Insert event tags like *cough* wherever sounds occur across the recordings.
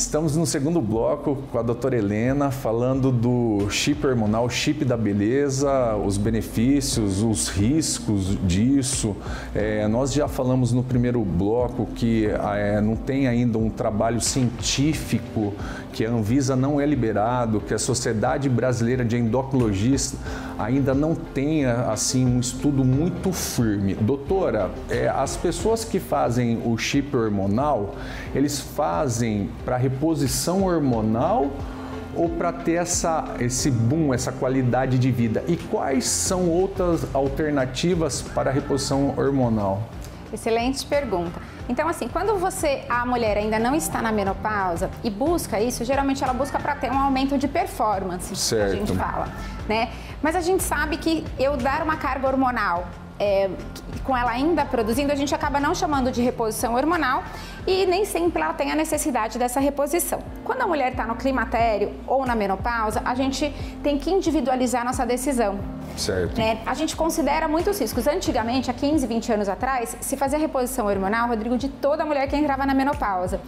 Estamos no segundo bloco com a doutora Helena falando do chip hormonal, chip da beleza, os benefícios, os riscos disso. É, nós já falamos no primeiro bloco que é, não tem ainda um trabalho científico, que a Anvisa não é liberado, que a Sociedade Brasileira de Endocrinologistas ainda não tem assim um estudo muito firme. Doutora, é, as pessoas que fazem o chip hormonal, eles fazem para reposição hormonal ou para ter essa, esse boom, essa qualidade de vida? E quais são outras alternativas para reposição hormonal? Excelente pergunta. Então, assim, quando você, a mulher ainda não está na menopausa e busca isso, geralmente ela busca para ter um aumento de performance, certo. a gente fala, né? Mas a gente sabe que eu dar uma carga hormonal é, com ela ainda produzindo, a gente acaba não chamando de reposição hormonal e nem sempre ela tem a necessidade dessa reposição. Quando a mulher está no climatério ou na menopausa, a gente tem que individualizar nossa decisão. Certo. Né? A gente considera muitos riscos. Antigamente, há 15, 20 anos atrás, se fazia reposição hormonal, Rodrigo, de toda mulher que entrava na menopausa.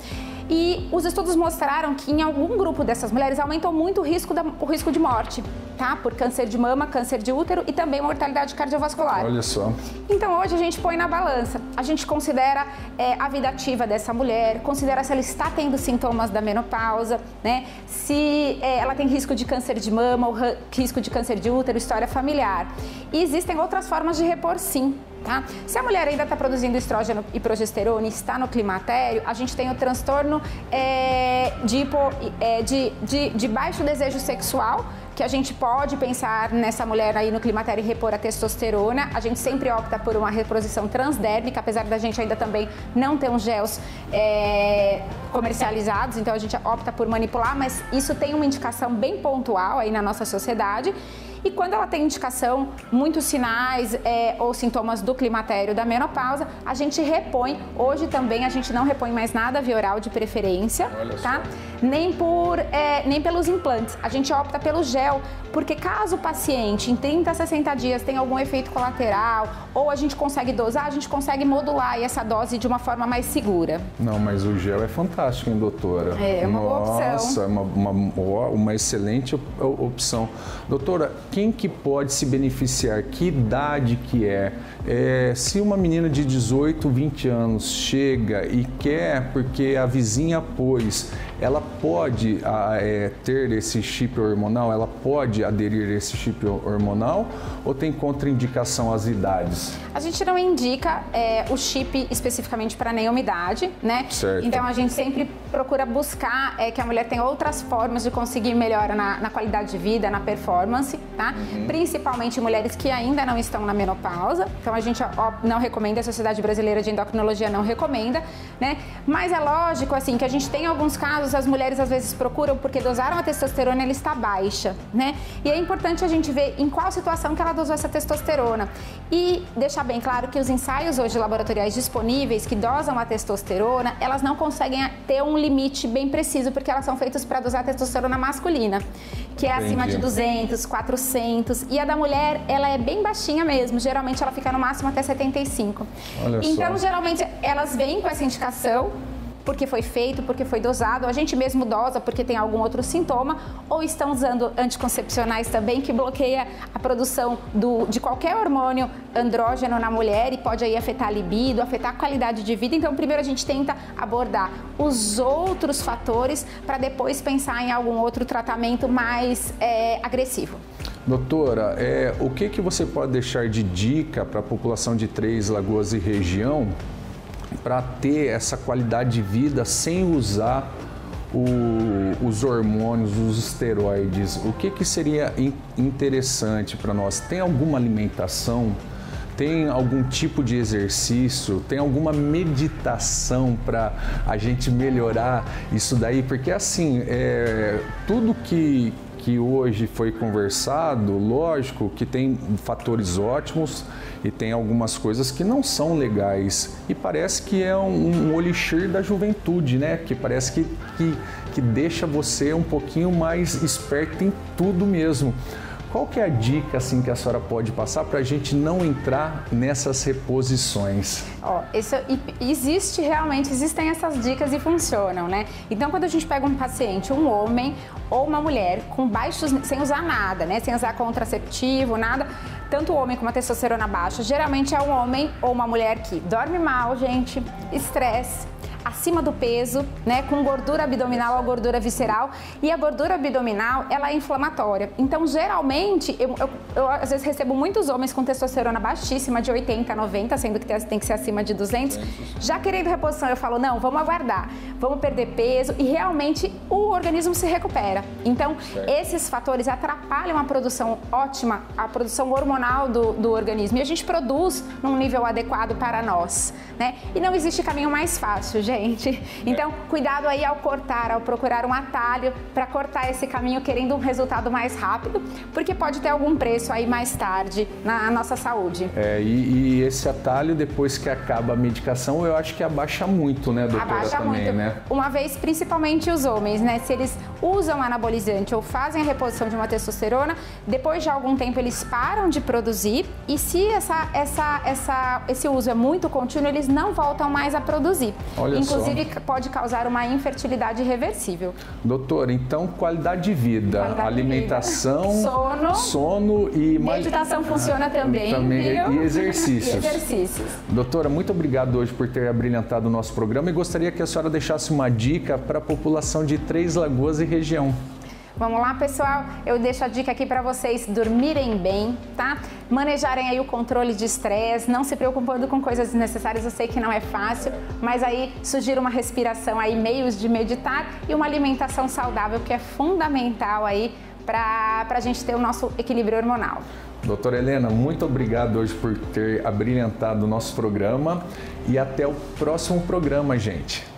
E os estudos mostraram que em algum grupo dessas mulheres aumentou muito o risco, da, o risco de morte, tá? Por câncer de mama, câncer de útero e também mortalidade cardiovascular. Olha só. Então hoje a gente põe na balança. A gente considera é, a vida ativa dessa mulher, considera se ela está tendo sintomas da menopausa, né? Se é, ela tem risco de câncer de mama ou risco de câncer de útero, história familiar. E existem outras formas de repor sim. Tá? Se a mulher ainda está produzindo estrógeno e progesterona e está no climatério, a gente tem o transtorno é, de, hipo, é, de, de, de baixo desejo sexual, que a gente pode pensar nessa mulher aí no climatério e repor a testosterona. A gente sempre opta por uma reposição transdérmica, apesar da gente ainda também não ter uns gels é, comercializados, então a gente opta por manipular, mas isso tem uma indicação bem pontual aí na nossa sociedade. E quando ela tem indicação, muitos sinais é, ou sintomas do climatério da menopausa, a gente repõe. Hoje também a gente não repõe mais nada via oral de preferência, tá? Nem, por, é, nem pelos implantes. A gente opta pelo gel, porque caso o paciente em 30 a 60 dias tenha algum efeito colateral, ou a gente consegue dosar, a gente consegue modular essa dose de uma forma mais segura. Não, mas o gel é fantástico, hein, doutora? É, é uma Nossa, boa opção. Nossa, uma, uma, uma excelente opção. Doutora, quem que pode se beneficiar? Que idade que é? É? Se uma menina de 18, 20 anos chega e quer porque a vizinha pôs, ela pode é, ter esse chip hormonal? Ela pode aderir a esse chip hormonal ou tem contraindicação às idades? A gente não indica é, o chip especificamente para nenhuma idade, né? Certo. Então a gente sempre procura buscar é, que a mulher tenha outras formas de conseguir melhora na, na qualidade de vida, na performance, tá? Uhum. Principalmente mulheres que ainda não estão na menopausa. Então a gente ó, não recomenda, a Sociedade Brasileira de Endocrinologia não recomenda, né? Mas é lógico, assim, que a gente tem alguns casos as mulheres às vezes procuram porque dosaram a testosterona, ela está baixa, né? E é importante a gente ver em qual situação que ela dosou essa testosterona. E deixar bem claro que os ensaios hoje laboratoriais disponíveis que dosam a testosterona, elas não conseguem ter um limite bem preciso, porque elas são feitas para dosar testosterona masculina, que é Entendi. acima de 200, 400. E a da mulher, ela é bem baixinha mesmo, geralmente ela fica no máximo até 75. Olha então, só. geralmente, elas vêm com essa indicação porque foi feito, porque foi dosado, a gente mesmo dosa porque tem algum outro sintoma, ou estão usando anticoncepcionais também que bloqueia a produção do, de qualquer hormônio andrógeno na mulher e pode aí afetar a libido, afetar a qualidade de vida. Então, primeiro a gente tenta abordar os outros fatores para depois pensar em algum outro tratamento mais é, agressivo. Doutora, é, o que, que você pode deixar de dica para a população de Três Lagoas e região para ter essa qualidade de vida sem usar o, os hormônios, os esteroides, o que, que seria interessante para nós? Tem alguma alimentação? Tem algum tipo de exercício? Tem alguma meditação para a gente melhorar isso daí? Porque assim, é, tudo que, que hoje foi conversado, lógico que tem fatores ótimos e tem algumas coisas que não são legais. E parece que é um, um elixir da juventude, né? Que parece que, que, que deixa você um pouquinho mais esperto em tudo mesmo. qual que é a dica assim que a senhora pode passar para a gente não entrar nessas reposições? Ó, isso, existe realmente, existem essas dicas e funcionam, né? Então, quando a gente pega um paciente, um homem ou uma mulher com baixos, sem usar nada, né? Sem usar contraceptivo, nada, tanto o homem como a testosterona baixa, geralmente é um homem ou uma mulher que dorme mal, gente, estresse, acima do peso, né, com gordura abdominal ou gordura visceral. E a gordura abdominal, ela é inflamatória. Então, geralmente, eu, eu, eu às vezes recebo muitos homens com testosterona baixíssima, de 80, 90, sendo que tem que ser acima de 200. Já querendo reposição, eu falo, não, vamos aguardar, vamos perder peso e realmente o organismo se recupera. Então, esses fatores atrapalham a produção ótima, a produção hormonal do, do organismo. E a gente produz num nível adequado para nós, né? E não existe caminho mais fácil, gente gente. Então, cuidado aí ao cortar, ao procurar um atalho para cortar esse caminho querendo um resultado mais rápido, porque pode ter algum preço aí mais tarde na nossa saúde. É, e, e esse atalho, depois que acaba a medicação, eu acho que abaixa muito, né, doutora? Abaixa também, muito. Né? Uma vez, principalmente os homens, né? Se eles usam anabolizante ou fazem a reposição de uma testosterona, depois de algum tempo eles param de produzir e se essa, essa, essa, esse uso é muito contínuo, eles não voltam mais a produzir. Olha Inclusive, só. pode causar uma infertilidade irreversível. Doutora, então qualidade de vida, qualidade alimentação, de vida. sono, sono e meditação funciona também, também viu? e exercícios. e *laughs* exercícios. Doutora, muito obrigado hoje por ter abrilhantado o nosso programa e gostaria que a senhora deixasse uma dica para a população de Três Lagoas e região. Vamos lá, pessoal? Eu deixo a dica aqui para vocês dormirem bem, tá? Manejarem aí o controle de estresse, não se preocupando com coisas desnecessárias, eu sei que não é fácil, mas aí sugiro uma respiração aí, meios de meditar e uma alimentação saudável que é fundamental aí para a gente ter o nosso equilíbrio hormonal. Doutora Helena, muito obrigado hoje por ter abrilhantado o nosso programa e até o próximo programa, gente.